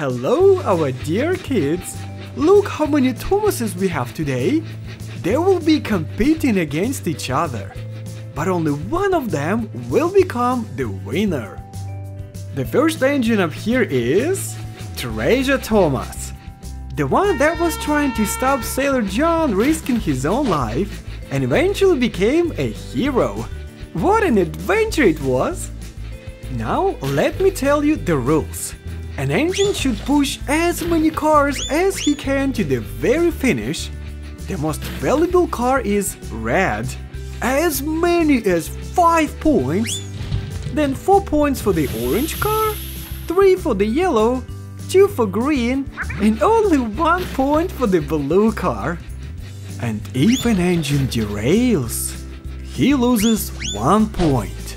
Hello, our dear kids! Look how many Thomases we have today! They will be competing against each other, but only one of them will become the winner. The first engine up here is Treasure Thomas, the one that was trying to stop Sailor John risking his own life and eventually became a hero. What an adventure it was! Now let me tell you the rules. An engine should push as many cars as he can to the very finish. The most valuable car is red. As many as 5 points. Then 4 points for the orange car, 3 for the yellow, 2 for green, and only 1 point for the blue car. And if an engine derails, he loses 1 point.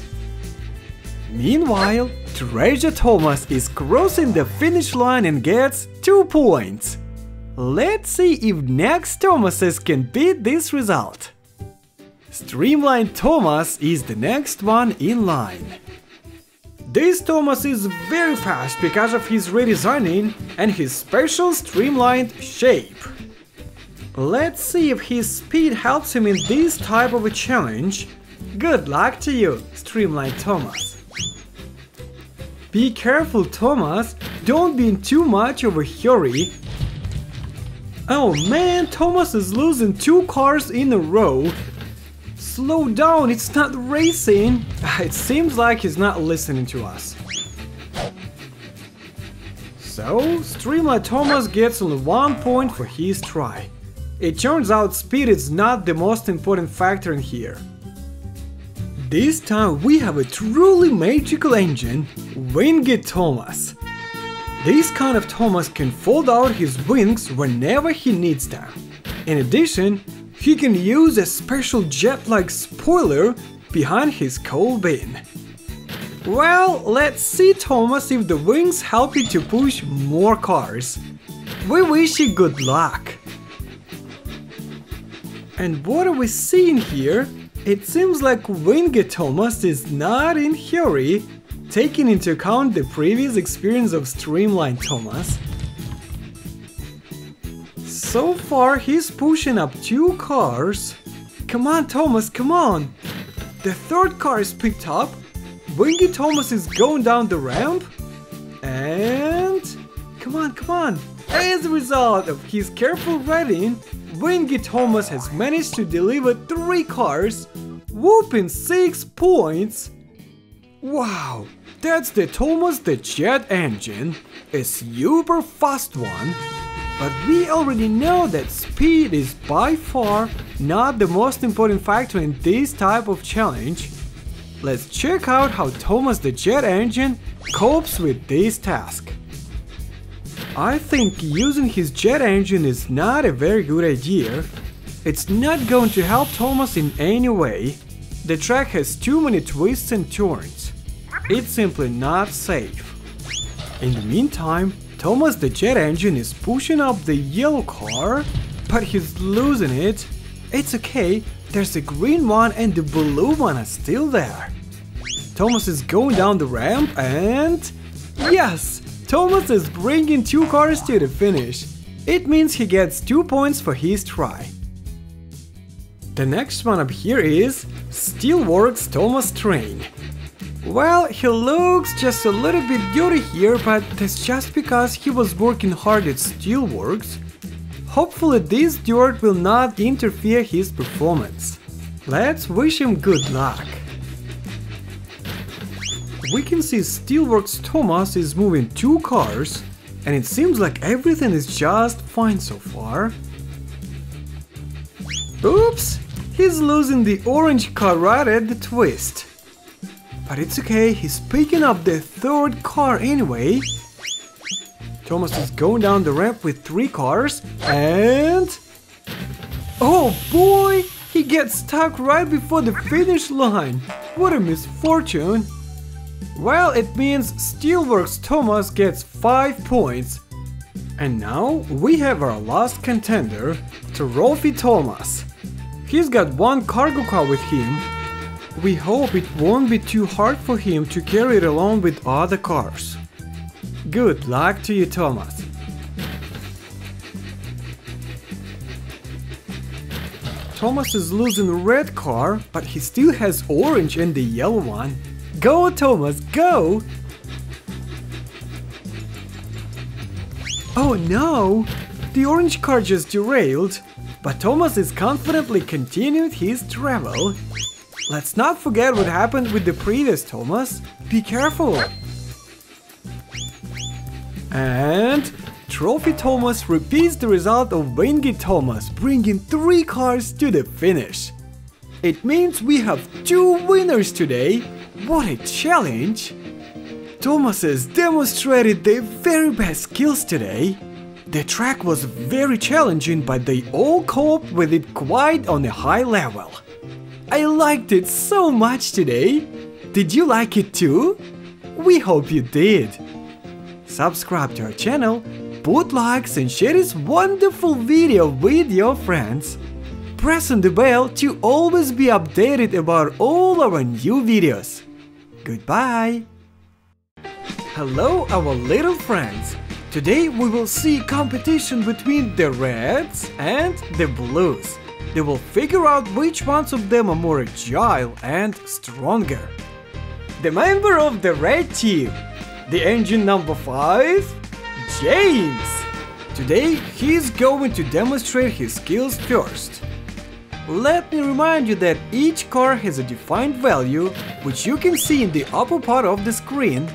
Meanwhile, Treasure Thomas is crossing the finish line and gets 2 points. Let's see if next Thomases can beat this result. Streamline Thomas is the next one in line. This Thomas is very fast because of his redesigning and his special streamlined shape. Let's see if his speed helps him in this type of a challenge. Good luck to you, Streamline Thomas. Be careful, Thomas. Don't be in too much of a hurry. Oh man, Thomas is losing two cars in a row. Slow down, it's not racing. It seems like he's not listening to us. So, Streamline Thomas gets only one point for his try. It turns out speed is not the most important factor in here. This time we have a truly magical engine, Winged Thomas. This kind of Thomas can fold out his wings whenever he needs them. In addition, he can use a special jet-like spoiler behind his coal bin. Well, let's see Thomas if the wings help you to push more cars. We wish you good luck. And what are we seeing here? It seems like Winged Thomas is not in hurry, taking into account the previous experience of Streamline Thomas. So far, he's pushing up two cars. Come on, Thomas, come on! The third car is picked up. Wingy Thomas is going down the ramp. And... Come on, come on! As a result of his careful riding, Winged Thomas has managed to deliver 3 cars, whooping 6 points. Wow, that's the Thomas the Jet engine, a super fast one. But we already know that speed is by far not the most important factor in this type of challenge. Let's check out how Thomas the Jet engine copes with this task. I think using his jet engine is not a very good idea. It's not going to help Thomas in any way. The track has too many twists and turns. It's simply not safe. In the meantime, Thomas the jet engine is pushing up the yellow car, but he's losing it. It's okay, there's a green one and the blue one are still there. Thomas is going down the ramp and... Yes! Thomas is bringing two cars to the finish. It means he gets 2 points for his try. The next one up here is Steelworks Thomas Train. Well, he looks just a little bit dirty here, but that's just because he was working hard at Steelworks. Hopefully this dirt will not interfere his performance. Let's wish him good luck we can see Steelworks Thomas is moving two cars, and it seems like everything is just fine so far. Oops! He's losing the orange car right at the twist. But it's okay, he's picking up the third car anyway. Thomas is going down the ramp with three cars, and... Oh boy! He gets stuck right before the finish line! What a misfortune! Well, it means Steelworks Thomas gets 5 points. And now we have our last contender, Trophy Thomas. He's got one cargo car with him. We hope it won't be too hard for him to carry it along with other cars. Good luck to you, Thomas. Thomas is losing red car, but he still has orange and the yellow one. Go, Thomas, go! Oh no! The orange car just derailed, but Thomas is confidently continued his travel. Let's not forget what happened with the previous Thomas. Be careful! And Trophy Thomas repeats the result of Wingy Thomas, bringing three cars to the finish. It means we have two winners today. What a challenge! Thomas has demonstrated their very best skills today. The track was very challenging, but they all coped with it quite on a high level. I liked it so much today. Did you like it too? We hope you did. Subscribe to our channel put likes and share this wonderful video with your friends. Press on the bell to always be updated about all our new videos. Goodbye! Hello our little friends! Today we will see competition between the reds and the blues. They will figure out which ones of them are more agile and stronger. The member of the red team, the engine number 5, James! Today he is going to demonstrate his skills first. Let me remind you that each car has a defined value, which you can see in the upper part of the screen.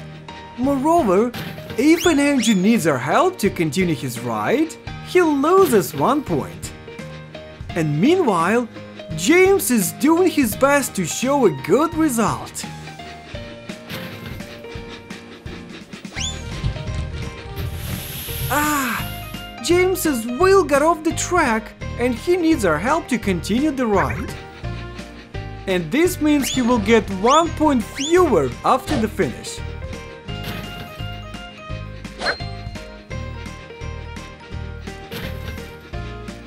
Moreover, if an engine needs our help to continue his ride, he loses one point. And meanwhile, James is doing his best to show a good result. Ah! James's wheel got off the track and he needs our help to continue the ride. And this means he will get one point fewer after the finish.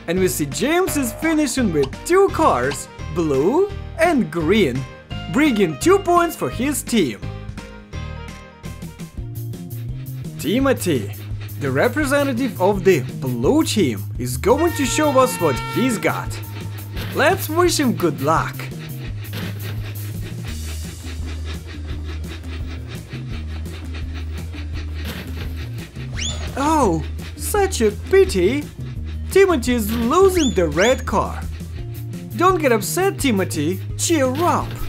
And we see James is finishing with two cars, blue and green, bringing two points for his team. Timothy the representative of the blue team is going to show us what he's got. Let's wish him good luck. Oh, such a pity. Timothy is losing the red car. Don't get upset, Timothy. Cheer up.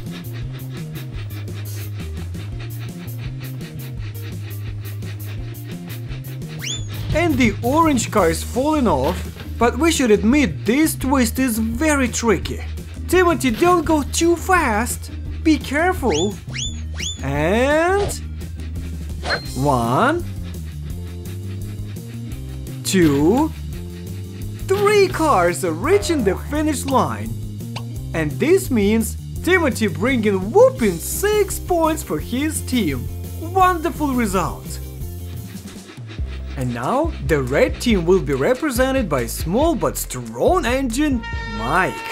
And the orange car is falling off, but we should admit this twist is very tricky. Timothy, don't go too fast. Be careful. And... One... Two... Three cars are reaching the finish line. And this means Timothy bringing whooping 6 points for his team. Wonderful result. And now, the red team will be represented by small but strong engine Mike.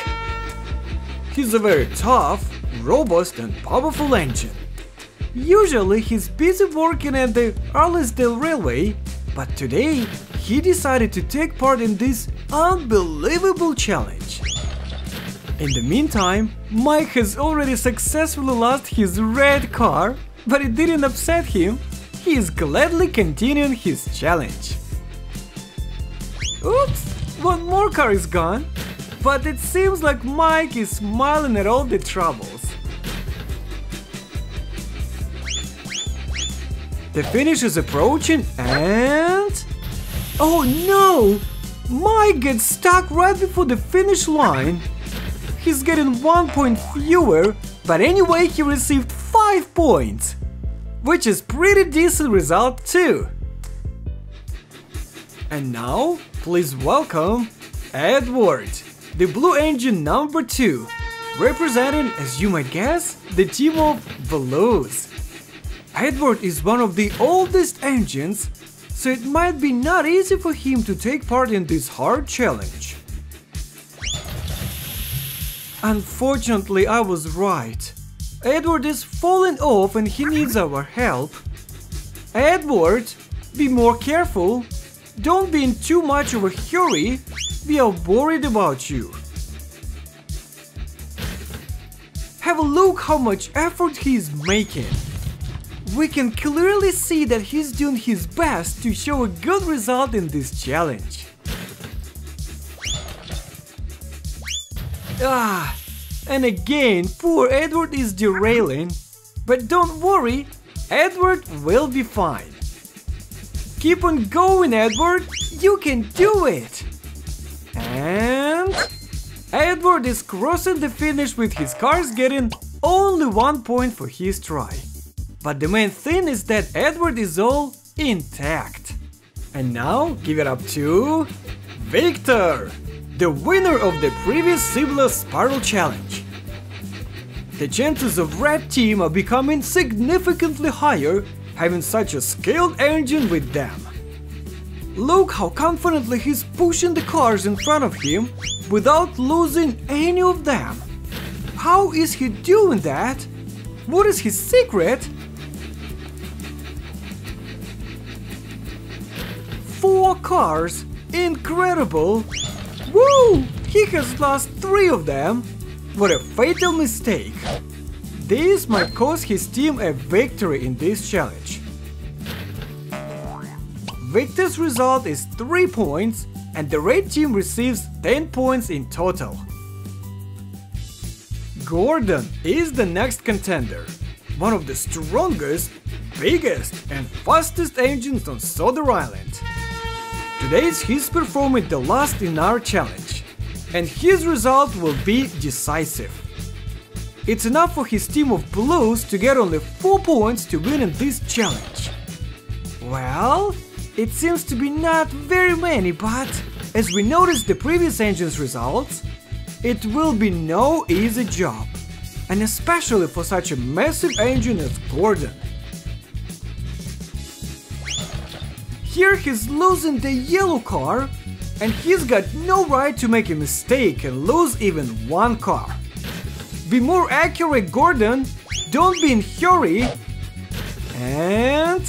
He's a very tough, robust and powerful engine. Usually he's busy working at the Arlesdale Railway, but today he decided to take part in this unbelievable challenge. In the meantime, Mike has already successfully lost his red car, but it didn't upset him he is gladly continuing his challenge. Oops, one more car is gone, but it seems like Mike is smiling at all the troubles. The finish is approaching and... Oh no! Mike gets stuck right before the finish line. He's getting one point fewer, but anyway he received 5 points which is pretty decent result too. And now, please welcome Edward, the Blue Engine number 2, representing, as you might guess, the team of Blues. Edward is one of the oldest engines, so it might be not easy for him to take part in this hard challenge. Unfortunately, I was right. Edward is falling off and he needs our help. Edward, Be more careful. Don't be in too much of a hurry. We are worried about you. Have a look how much effort he is making. We can clearly see that he's doing his best to show a good result in this challenge. Ah, and again, poor Edward is derailing. But don't worry, Edward will be fine. Keep on going, Edward. You can do it. And... Edward is crossing the finish with his cars getting only one point for his try. But the main thing is that Edward is all intact. And now give it up to Victor, the winner of the previous Sibla Spiral Challenge. The chances of Red Team are becoming significantly higher having such a skilled engine with them. Look how confidently he's pushing the cars in front of him without losing any of them. How is he doing that? What is his secret? Four cars? Incredible! Woo! He has lost three of them. What a fatal mistake. This might cost his team a victory in this challenge. Victor's result is 3 points and the red team receives 10 points in total. Gordon is the next contender, one of the strongest, biggest and fastest engines on Sodor Island. Today he's performing the last in our challenge, and his result will be decisive. It's enough for his team of blues to get only 4 points to win in this challenge. Well, it seems to be not very many, but as we noticed the previous engine's results, it will be no easy job, and especially for such a massive engine as Gordon. Here he's losing the yellow car, and he's got no right to make a mistake and lose even one car. Be more accurate, Gordon. Don't be in hurry. And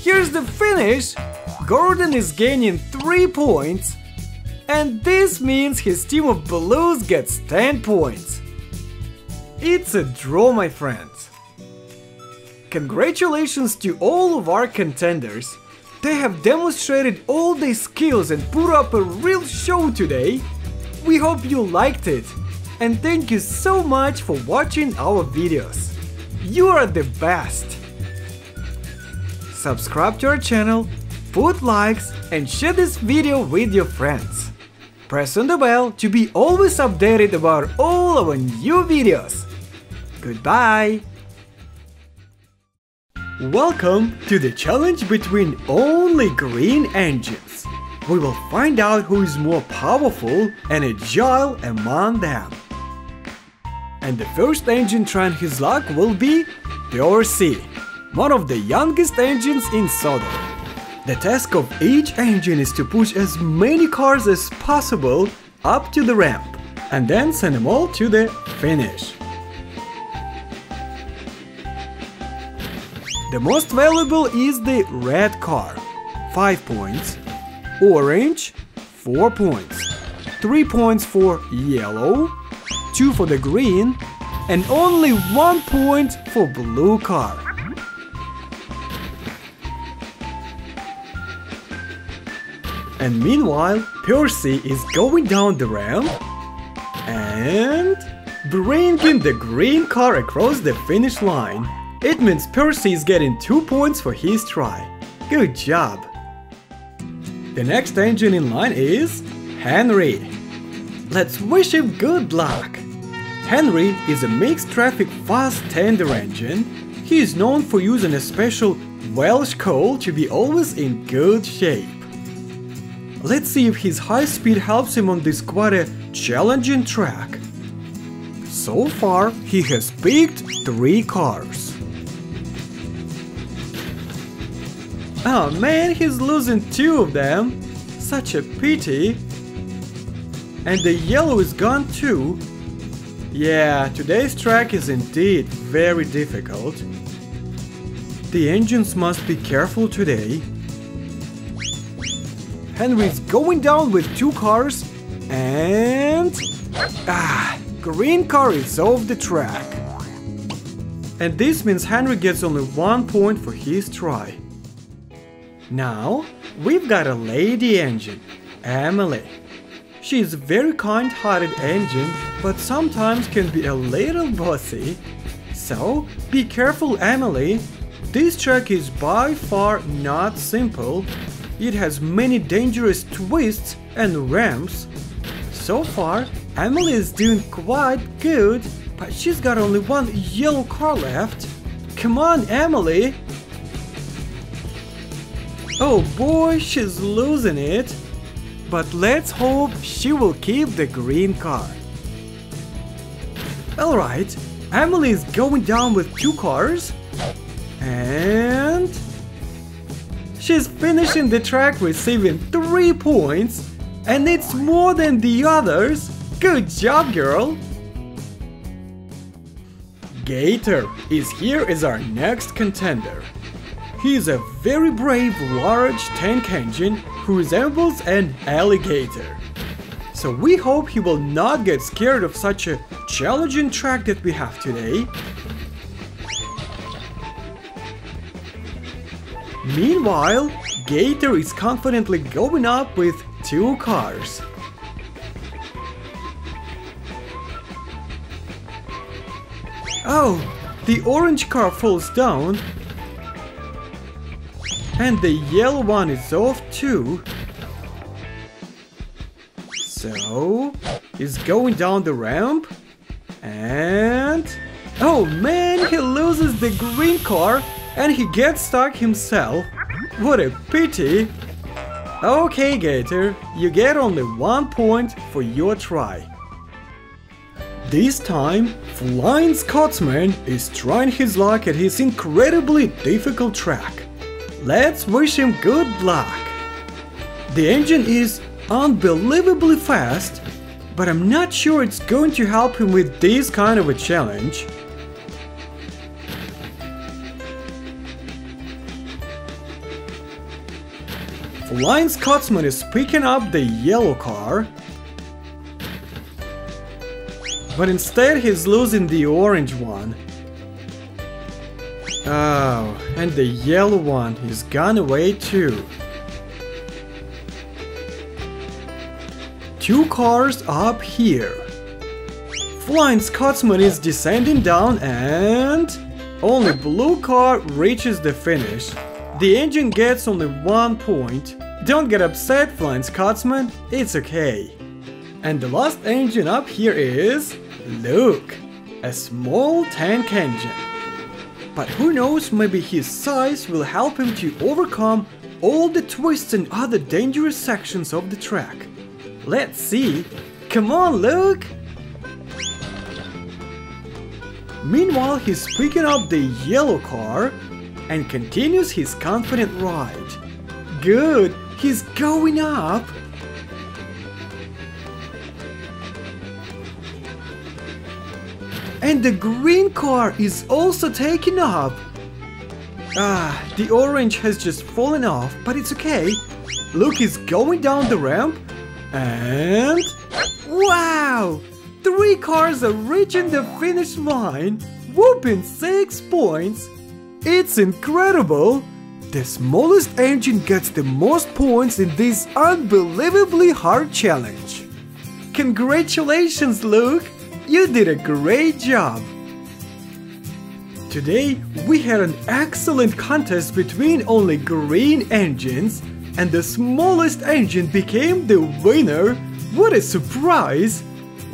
here's the finish. Gordon is gaining 3 points. And this means his team of blues gets 10 points. It's a draw, my friends. Congratulations to all of our contenders. They have demonstrated all their skills and put up a real show today. We hope you liked it. And thank you so much for watching our videos. You are the best. Subscribe to our channel, put likes and share this video with your friends. Press on the bell to be always updated about all our new videos. Goodbye! Welcome to the challenge between only green engines. We will find out who is more powerful and agile among them. And the first engine trying his luck will be the ORC, one of the youngest engines in Sodor. The task of each engine is to push as many cars as possible up to the ramp and then send them all to the finish. The most valuable is the red car, 5 points, orange, 4 points, 3 points for yellow, 2 for the green, and only 1 point for blue car. And meanwhile, Percy is going down the ramp and bringing the green car across the finish line. It means Percy is getting 2 points for his try. Good job! The next engine in line is Henry. Let's wish him good luck! Henry is a mixed traffic fast tender engine. He is known for using a special Welsh coal to be always in good shape. Let's see if his high speed helps him on this quite a challenging track. So far, he has picked 3 cars. Oh man, he's losing two of them. Such a pity. And the yellow is gone too. Yeah, today's track is indeed very difficult. The engines must be careful today. Henry's going down with two cars and... Ah, green car is off the track. And this means Henry gets only one point for his try. Now, we've got a lady engine, Emily. She is a very kind-hearted engine, but sometimes can be a little bossy. So, be careful Emily. This track is by far not simple. It has many dangerous twists and ramps. So far, Emily is doing quite good, but she's got only one yellow car left. Come on, Emily! Oh boy, she's losing it. But let's hope she will keep the green car. Alright, Emily is going down with two cars. And... She's finishing the track receiving 3 points. And it's more than the others. Good job, girl! Gator is here as our next contender. He is a very brave large tank engine who resembles an alligator. So we hope he will not get scared of such a challenging track that we have today. Meanwhile, Gator is confidently going up with two cars. Oh, the orange car falls down and the yellow one is off too. So, he's going down the ramp. And... Oh man, he loses the green car and he gets stuck himself. What a pity. Okay, Gator, you get only one point for your try. This time, Flying Scotsman is trying his luck at his incredibly difficult track. Let's wish him good luck. The engine is unbelievably fast, but I'm not sure it's going to help him with this kind of a challenge. Flying Scotsman is picking up the yellow car, but instead he's losing the orange one. Oh, and the yellow one is gone away too. Two cars up here. Flying Scotsman is descending down and... Only blue car reaches the finish. The engine gets only one point. Don't get upset, Flying Scotsman, it's okay. And the last engine up here is... Look, a small tank engine. But who knows, maybe his size will help him to overcome all the twists and other dangerous sections of the track. Let's see. Come on, Luke! Meanwhile, he's picking up the yellow car and continues his confident ride. Good, he's going up! And the green car is also taking up. Ah, the orange has just fallen off, but it's okay. Luke is going down the ramp and... Wow! Three cars are reaching the finish line, whooping 6 points. It's incredible! The smallest engine gets the most points in this unbelievably hard challenge. Congratulations, Luke! You did a great job! Today, we had an excellent contest between only green engines, and the smallest engine became the winner! What a surprise!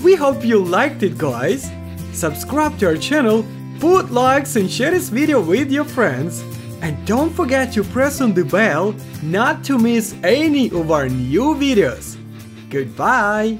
We hope you liked it, guys! Subscribe to our channel, put likes and share this video with your friends. And don't forget to press on the bell not to miss any of our new videos. Goodbye!